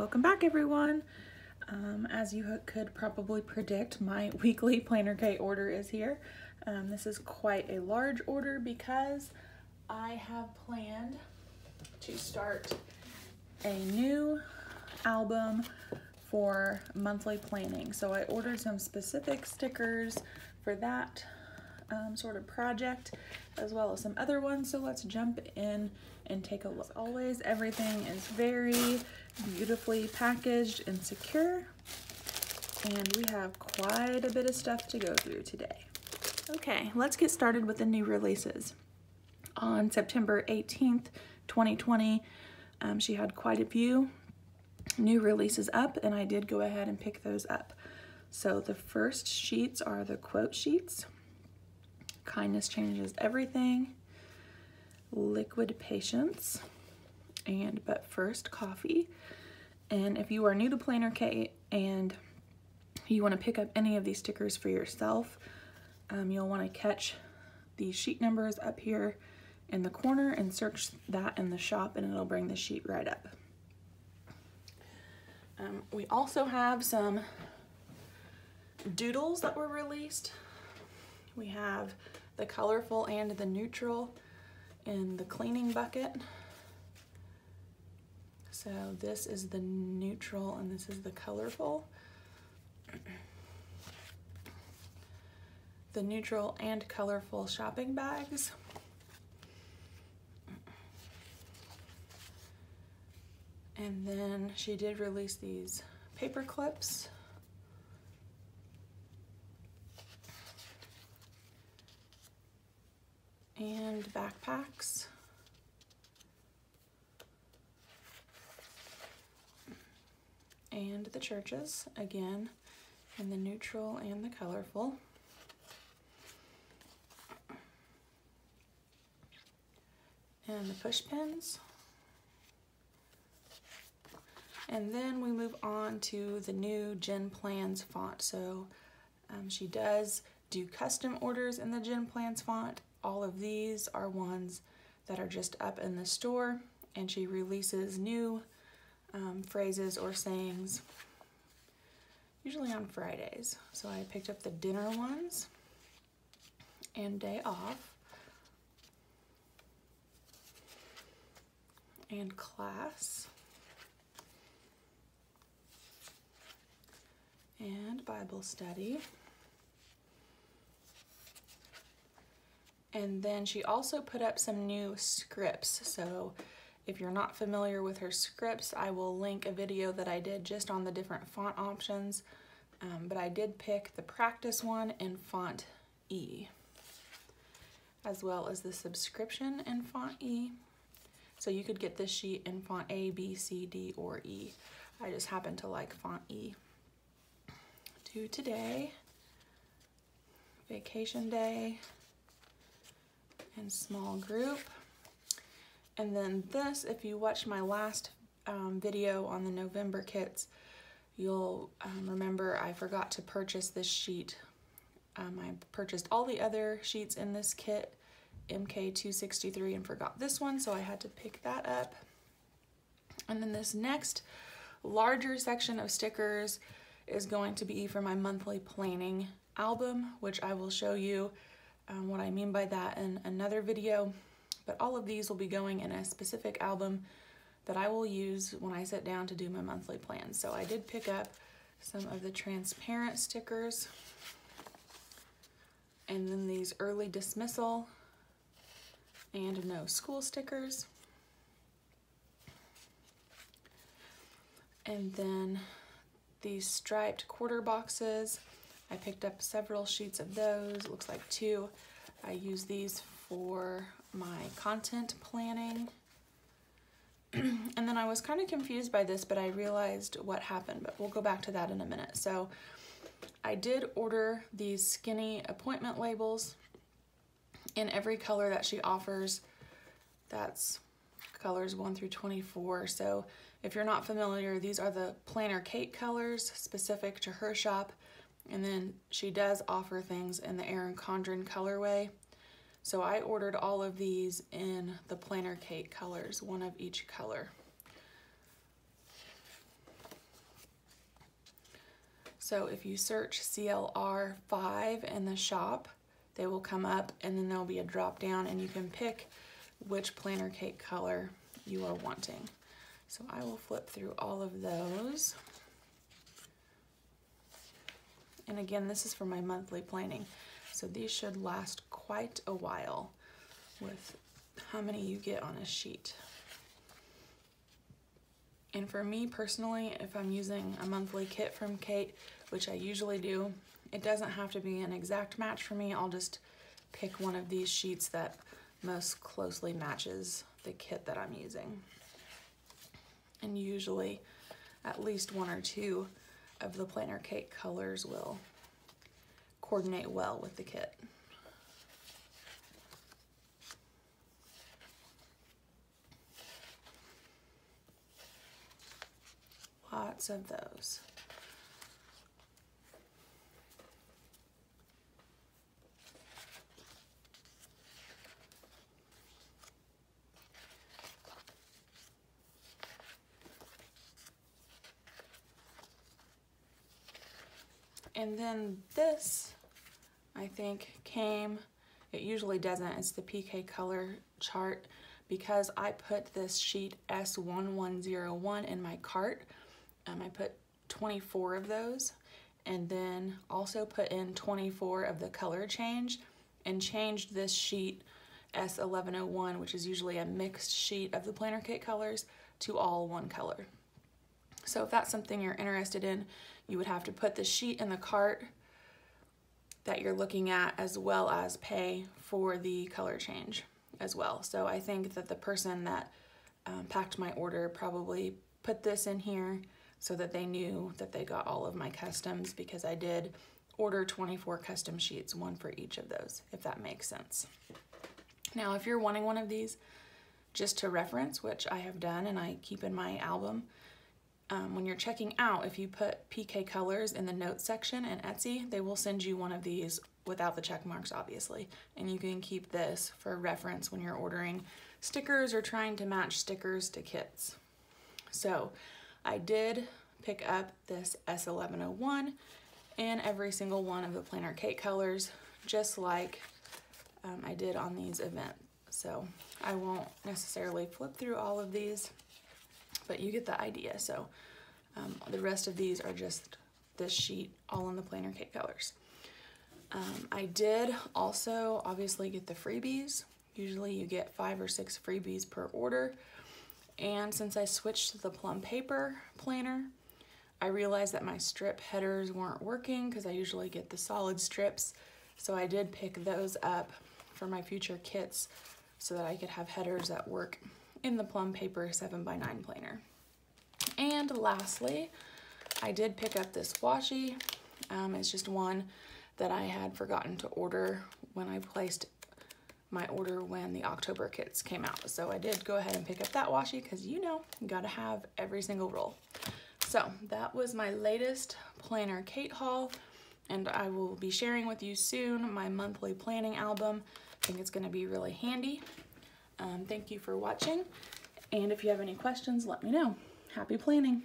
Welcome back everyone. Um, as you could probably predict, my weekly Planner Kate order is here. Um, this is quite a large order because I have planned to start a new album for monthly planning. So I ordered some specific stickers for that um, sort of project as well as some other ones. So let's jump in and take a look. As always, everything is very beautifully packaged and secure. And we have quite a bit of stuff to go through today. Okay, let's get started with the new releases. On September 18th, 2020, um, she had quite a few new releases up and I did go ahead and pick those up. So the first sheets are the quote sheets. Kindness Changes Everything, Liquid Patience, and But First Coffee. And if you are new to Planner Kate and you want to pick up any of these stickers for yourself, um, you'll want to catch the sheet numbers up here in the corner and search that in the shop and it'll bring the sheet right up. Um, we also have some doodles that were released. We have the colorful and the neutral in the cleaning bucket. So this is the neutral and this is the colorful. The neutral and colorful shopping bags. And then she did release these paper clips. And backpacks. And the churches, again, in the neutral and the colorful. And the push pins. And then we move on to the new JenPlans font. So um, she does do custom orders in the JenPlans font. All of these are ones that are just up in the store and she releases new um, phrases or sayings usually on Fridays. So I picked up the dinner ones and day off and class and Bible study. And then she also put up some new scripts. So if you're not familiar with her scripts, I will link a video that I did just on the different font options. Um, but I did pick the practice one in font E, as well as the subscription in font E. So you could get this sheet in font A, B, C, D, or E. I just happen to like font E to today, vacation day, and small group. And then this, if you watched my last um, video on the November kits, you'll um, remember I forgot to purchase this sheet. Um, I purchased all the other sheets in this kit, MK263, and forgot this one, so I had to pick that up. And then this next larger section of stickers is going to be for my monthly planning album, which I will show you um, what I mean by that in another video. But all of these will be going in a specific album that I will use when I sit down to do my monthly plan. So I did pick up some of the transparent stickers and then these early dismissal and no school stickers. And then these striped quarter boxes. I picked up several sheets of those, looks like two. I use these for my content planning. and then I was kind of confused by this, but I realized what happened, but we'll go back to that in a minute. So I did order these skinny appointment labels in every color that she offers. That's colors 1 through 24. So if you're not familiar, these are the Planner Kate colors specific to her shop. And then she does offer things in the Erin Condren colorway. So I ordered all of these in the Planner Kate colors, one of each color. So if you search CLR5 in the shop, they will come up and then there'll be a drop down and you can pick which planner Kate color you are wanting. So I will flip through all of those. And again, this is for my monthly planning. So these should last quite a while with how many you get on a sheet. And for me personally, if I'm using a monthly kit from Kate, which I usually do, it doesn't have to be an exact match for me. I'll just pick one of these sheets that most closely matches the kit that I'm using. And usually at least one or two of the planner Kate colors will coordinate well with the kit. Lots of those. And then this, I think, came, it usually doesn't, it's the PK color chart because I put this sheet S1101 in my cart. Um, I put 24 of those and then also put in 24 of the color change and changed this sheet S1101, which is usually a mixed sheet of the planner Kate colors, to all one color. So if that's something you're interested in, you would have to put the sheet in the cart that you're looking at as well as pay for the color change as well. So I think that the person that um, packed my order probably put this in here so that they knew that they got all of my customs because I did order 24 custom sheets, one for each of those, if that makes sense. Now, if you're wanting one of these just to reference, which I have done and I keep in my album, um, when you're checking out, if you put PK Colors in the notes section in Etsy, they will send you one of these without the check marks, obviously. And you can keep this for reference when you're ordering stickers or trying to match stickers to kits. So I did pick up this S1101 in every single one of the planner Kate colors, just like um, I did on these events. So I won't necessarily flip through all of these but you get the idea. So um, the rest of these are just this sheet all in the planner Kate colors. Um, I did also obviously get the freebies. Usually you get five or six freebies per order. And since I switched to the plum paper planner, I realized that my strip headers weren't working because I usually get the solid strips. So I did pick those up for my future kits so that I could have headers that work in the plum paper 7x9 planner. And lastly, I did pick up this washi. Um, it's just one that I had forgotten to order when I placed my order when the October kits came out. So I did go ahead and pick up that washi because you know, you gotta have every single roll. So that was my latest planner Kate haul and I will be sharing with you soon my monthly planning album. I think it's gonna be really handy. Um, thank you for watching. And if you have any questions, let me know. Happy planning.